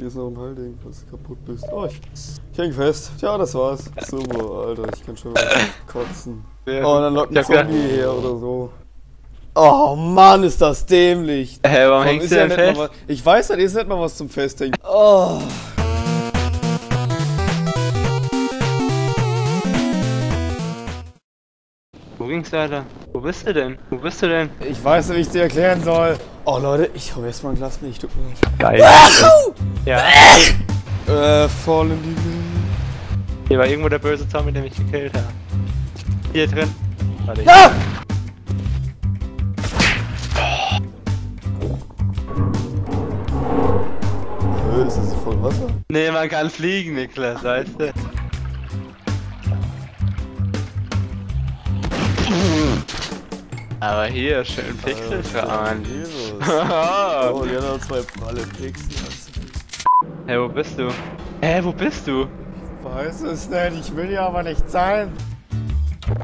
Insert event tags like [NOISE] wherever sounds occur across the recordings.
Hier ist noch ein Heilding, falls du kaputt bist. Oh, ich, ich häng fest. Tja, das war's. Super, Alter, ich kann schon mal kotzen. Oh, und dann lockt ein Zombie her oder so. Oh Mann, ist das dämlich. Hä, warum Warum hängst du ja denn nicht fest? mal ich weiß, da ist nicht mal was zum Festhängen. Oh. Wo ging's weiter? Wo bist du denn? Wo bist du denn? Ich weiß nicht, wie ich dir erklären soll. Oh Leute, ich hau erst mal ein Glas Milch, tut mir leid. Geil. ja, Äh, voll in die Milch. hier war irgendwo der böse Zombie, der mich gekillt hat. Hier drin. Warte, ich- Ah! Ist das voll Wasser? Nee, man kann fliegen, Niklas, weißt du? Aber hier, schön Pixelfahren. Jesus. Hä, [LAUGHS] Oh, die hat noch zwei pralle Pixel. wo bist du? Hä, wo bist du? Ich weiß es nicht, ich will ja aber nicht sein.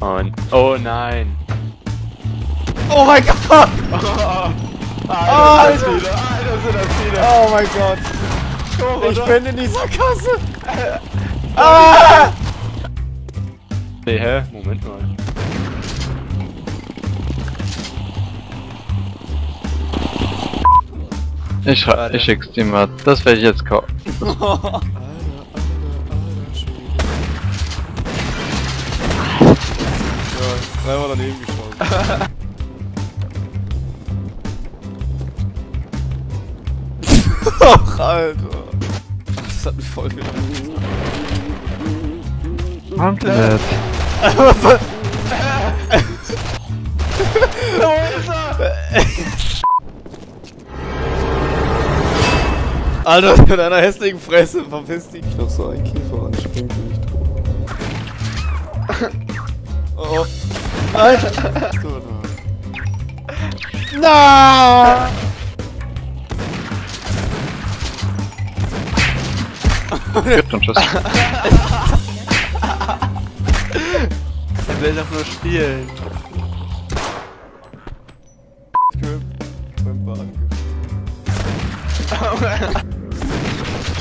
Und, oh nein. Oh mein Gott! [LAUGHS] Oh, Alter. Alter, sind das viele, Alter, sind das viele. Oh mein Gott! Komm, Ich bin in dieser Kasse! [LAUGHS] Ah! Nee, hä? Moment mal. Ich, ich schick's dir mal. Das werde ich jetzt kaufen. Alter, alter, alter Schwede. Ja, dreimal daneben geschossen. Ach, Alter. Das hat mich voll wieder. Komplett. [LAUGHS] Alter, [LAUGHS] mit einer hässlichen Fresse verpiss dich. Ich noch so ein Käfer an, springt bin ich tot. [LAUGHS] Oh oh. Nein! Na! Gibt und tschüss. Er [LAUGHS] will doch nur spielen. Ich bin beim Bahn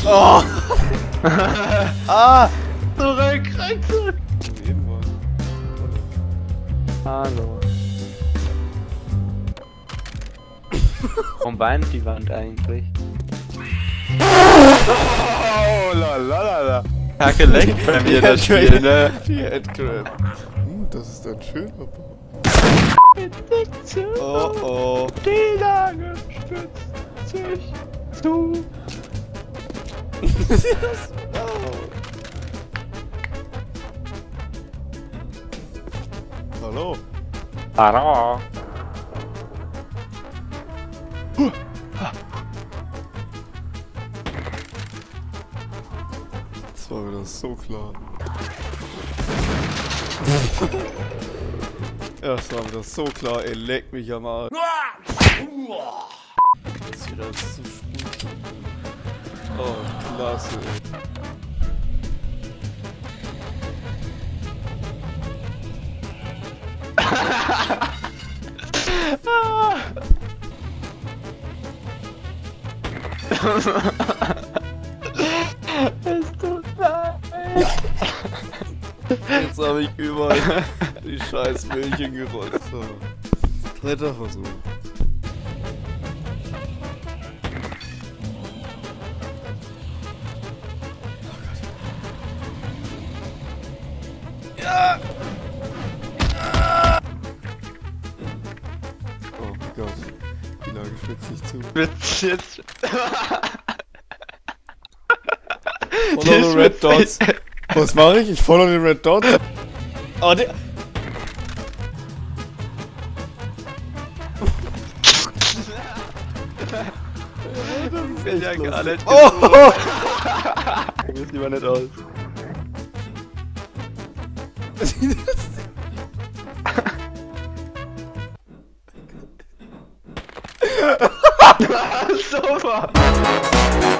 Oh! [LAUGHS] ah! Zurück, rein zurück. Hallo. Warum weint die Wand eigentlich? Oh, la la la la. Kacke leckt bei mir das Spiel, ne? Die Headcrab. Hm, das ist ein schöner Baum. Oh oh. Die Lage stützt sich zu. [LAUGHS] Hallo. Hallo. Das war wieder so klar. ja, das war wieder so klar, ey, leck mich am Arsch. Das ist wieder so gut. Oh, klasse. [LAUGHS] Es tut leid. Jetzt habe ich überall die scheiß Milch gerollt. Dritter Versuch. Sich zu. Witz jetzt. Follow the red dots. Was mache ich? Ich follow den red dots. Oh, der. Ich will ja gar nicht. Oh! [LAUGHS] Ich will lieber nicht aus. [LAUGHS] Super!